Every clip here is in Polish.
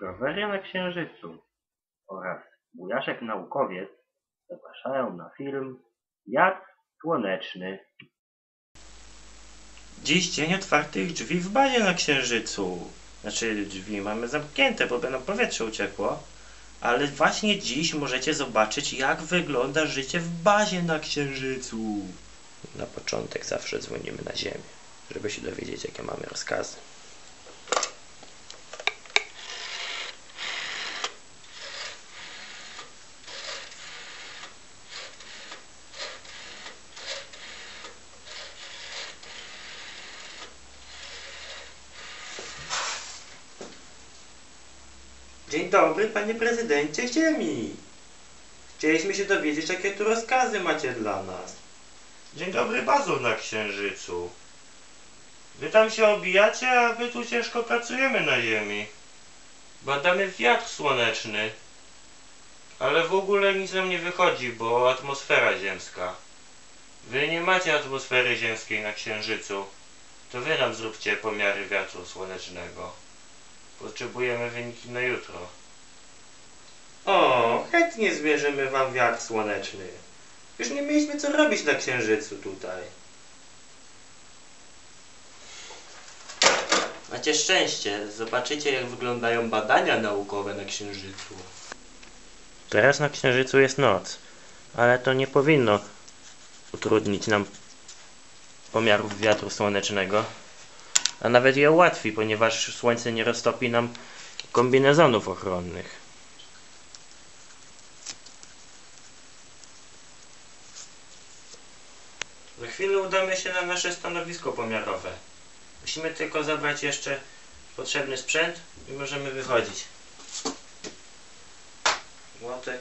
Rowery na Księżycu oraz Bujaszek Naukowiec zapraszają na film Wiatr Słoneczny. Dziś dzień otwartych drzwi w bazie na Księżycu. Znaczy drzwi mamy zamknięte, bo by nam powietrze uciekło. Ale właśnie dziś możecie zobaczyć, jak wygląda życie w bazie na Księżycu. Na początek zawsze dzwonimy na Ziemię, żeby się dowiedzieć, jakie mamy rozkazy. Dzień dobry, panie prezydencie Ziemi. Chcieliśmy się dowiedzieć, jakie tu rozkazy macie dla nas. Dzień dobry, bazo na Księżycu. Wy tam się obijacie, a my tu ciężko pracujemy na Ziemi. Badamy wiatr słoneczny. Ale w ogóle nic nam nie wychodzi, bo atmosfera ziemska. Wy nie macie atmosfery ziemskiej na Księżycu. To wy nam zróbcie pomiary wiatru słonecznego. Potrzebujemy wyniki na jutro. O, chętnie zmierzymy wam wiatr słoneczny. Już nie mieliśmy co robić na księżycu tutaj. Macie szczęście, zobaczycie jak wyglądają badania naukowe na księżycu. Teraz na księżycu jest noc, ale to nie powinno utrudnić nam pomiarów wiatru słonecznego a nawet je ułatwi, ponieważ słońce nie roztopi nam kombinezonów ochronnych. Za chwilę udamy się na nasze stanowisko pomiarowe. Musimy tylko zabrać jeszcze potrzebny sprzęt i możemy wychodzić. Młotek.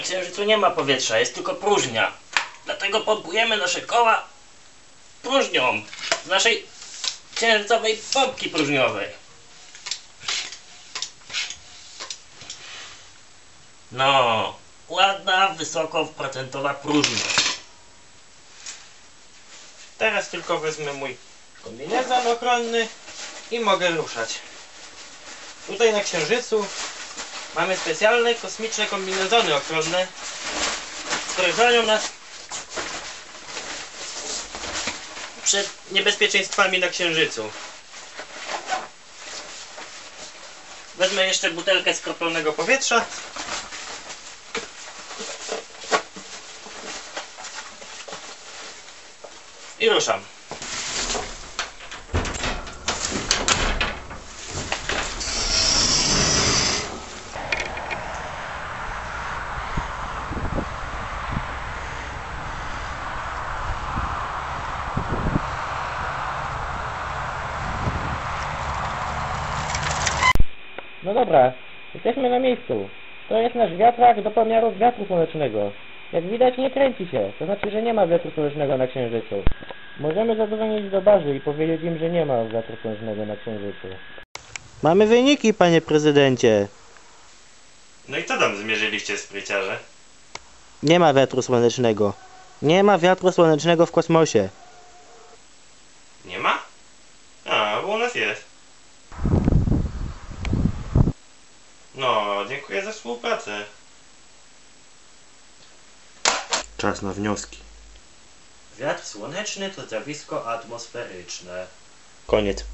Na Księżycu nie ma powietrza, jest tylko próżnia. Dlatego pompujemy nasze koła próżnią z naszej księżycowej pompki próżniowej. No, ładna, wysokoprocentowa próżnia. Teraz tylko wezmę mój kombinezon ochronny i mogę ruszać. Tutaj na Księżycu Mamy specjalne kosmiczne kombinezony ochronne, które chronią nas przed niebezpieczeństwami na Księżycu. Wezmę jeszcze butelkę skroplonego powietrza. I ruszam. No dobra, jesteśmy na miejscu. To jest nasz wiatrak do pomiaru wiatru słonecznego. Jak widać nie kręci się, to znaczy, że nie ma wiatru słonecznego na Księżycu. Możemy zadzwonić do bazy i powiedzieć im, że nie ma wiatru słonecznego na Księżycu. Mamy wyniki, panie prezydencie. No i co tam zmierzyliście, spryciarze? Nie ma wiatru słonecznego. Nie ma wiatru słonecznego w kosmosie. Nie ma? A, bo u nas jest. No, dziękuję za współpracę. Czas na wnioski. Wiatr słoneczny to zjawisko atmosferyczne. Koniec.